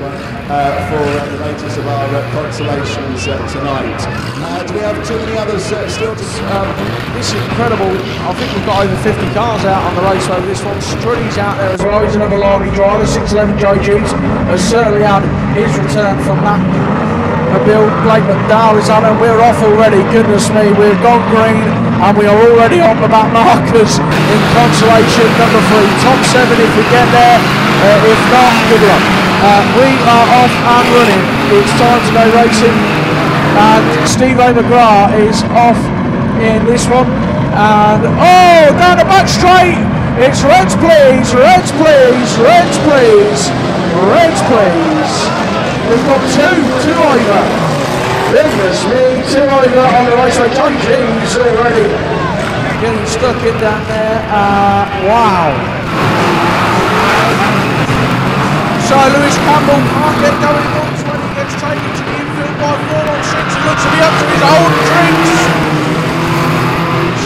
one uh, for the latest of our uh, consolations uh, tonight. Do we have too many others still to Um, this is incredible. I think we've got over 50 cars out on the raceway with this one. Struddy's out there as well. He's another lively driver. 611 Joe Judes has certainly had his return from that. Bill Blake McDowell is on and we're off already. Goodness me, we've gone green and we are already on the back markers in consolation number three. Top seven if we get there. Uh, if not, good luck. Uh, we are off and running. It's time to go racing and Steve McGrath is off in this one. And oh, down the back straight. It's Reds, please, Reds, please, Reds, please, Reds, please. We've got two, two over. Goodness me, two over on the raceway. John James already getting stuck in down there. Uh, wow. Campbell get going when he gets taken to the infield by on six. He looks to be up to his old tricks.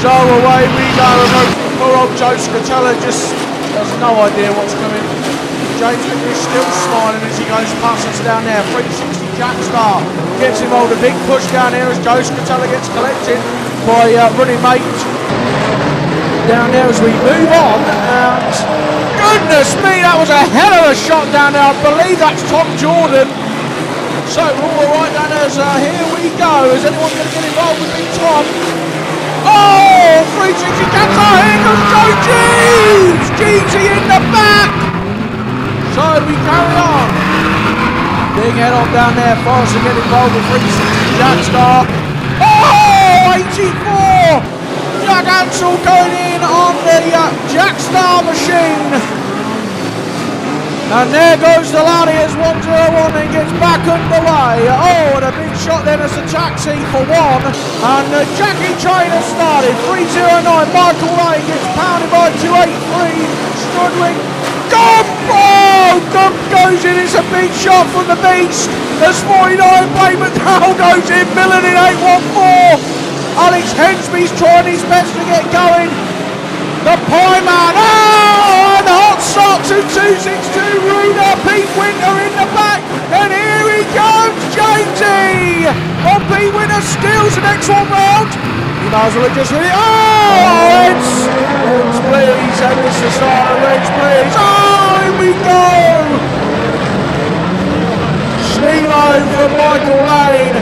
So away we go. And poor old Joe Scatella just has no idea what's coming. James is still smiling as he goes past us down there. 360 Jack Star gets involved. A big push down here as Joe Scatella gets collected by uh, running mate down there as we move on. And goodness me, that was a hell of a shot down there. I believe that's Tom Jordan. So all right there. So uh, here we go. Is anyone going to get involved with Big Tom? Oh, 360 comes out. Here comes Joe Jeeves. In the back. So we carry on. Big head on down there. Forrester get involved with 360 Jack Star. Oh, 84. Jack Ansell going in on the uh, Jack Star machine. And there goes the laddie as 101 and gets back underway. Oh, and a big shot then as a taxi for one. And the Jackie train has started. 309. Michael Lane gets pounded by 283. Strudwick. Gump! Oh, Gump goes in. It's a big shot from the beast. As 49 Blake McDowell goes in. Millen in 814. Alex Hensby's trying his best to get going. The Pie Man. Oh, and Hot Socks and 262 Ruder. Pete Winter in the back. And here he comes, Jamesy. Oh, Pete Winter steals the next one round. He might as well just it. Oh, it's, it's please. And it's the start of Reds, please. Oh, here we go. Stilo from Michael Lane.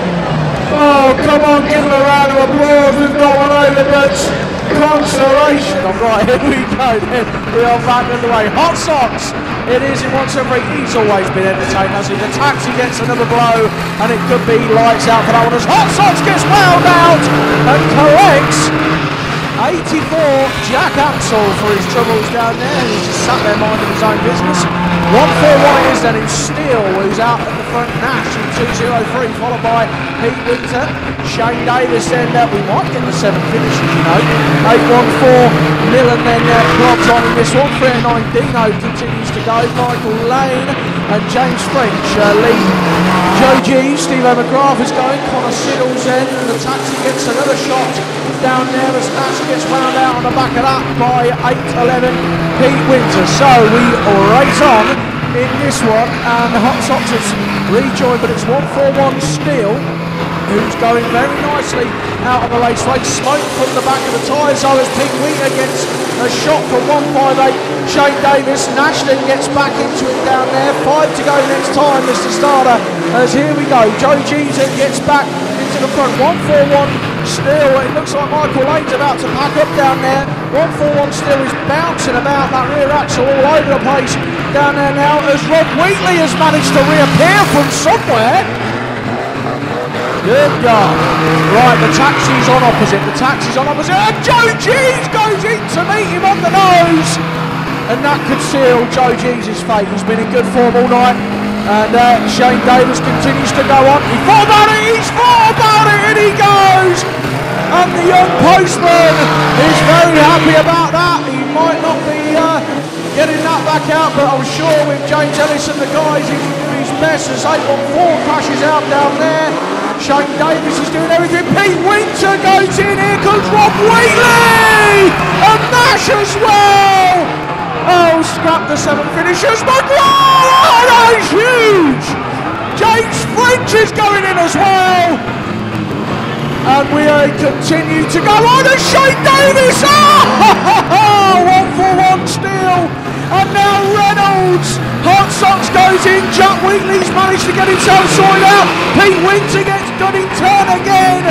Oh, come on, give him a round of applause. We've got one over, but consolation. All right, here we go then. We are back on the way. Hot Socks. It is in once every. He's always been entertaining us. The taxi gets another blow, and it could be lights out for that one as Hot Socks gets wound out and corrects 84 Jack Ansell for his troubles down there. He's just sat there minding his own business. 141 it's Steele who's out at the front. Nash in 203 followed by Pete Winter. Shane Davis then uh, we might get the seven finishes you know. 814 Millen then uh, gloves on in this one. 309 Dino continues to go. Michael Lane and James French uh, lead. Joe G, Steve McGrath is going. Connor Siddles. And the taxi gets another shot down there as Nash gets wound out on the back of that by 8-11 Pete Winter. So we race on in this one and the Hot Socks has rejoined but it's 141 Steel who's going very nicely out on the raceway. Smoke from the back of the tyres though as Pete Winter gets a shot from 158 Shane Davis. Nash then gets back into it down there. Five to go next time Mr Starter as here we go. Joe Jeter gets back into the front. 141 Still, it looks like Michael Lane's about to pack up down there. 141 still is bouncing about that rear axle all over the place down there now as Rob Wheatley has managed to reappear from somewhere. Good God. Right, the taxi's on opposite. The taxi's on opposite. And Joe Gees goes in to meet him on the nose. And that could seal Joe Gees' fate. He's been in good form all night. And uh, Shane Davis continues to go on. He thought about it, he's thought about it, and he goes. And the young postman is very happy about that. He might not be uh, Getting that back out, but I'm sure with James Ellis and the guys, he can do his best as April 4 crashes out down there. Shane Davis is doing everything. Pete Winter goes in. Here comes Rob Wheatley! And Nash as well! Oh, scrap the seven finishers. McGraw! Oh, that is huge! James French is going in as well! And we continue to go on. And Shane Davis! Oh! Reynolds, Hot Socks goes in, Chuck Wheatley's managed to get himself sorted out, Pete Winter gets good in turn again,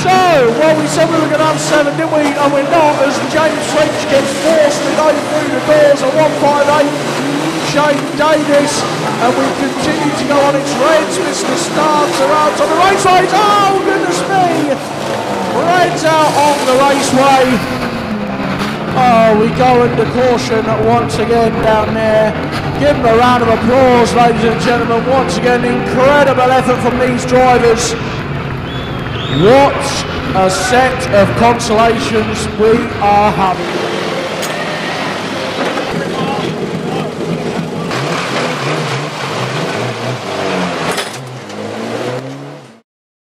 so, well, we said we were going to have seven, didn't we? And we're not, as James French gets forced to go through the doors at 158. Shane Davis, and we continue to go on. It's Reds, Mr. Starks are out on the raceway. Oh, goodness me! Reds out on the raceway. Oh, we go into caution once again down there. Give them a round of applause, ladies and gentlemen. Once again, incredible effort from these drivers. What a set of consolations we are having.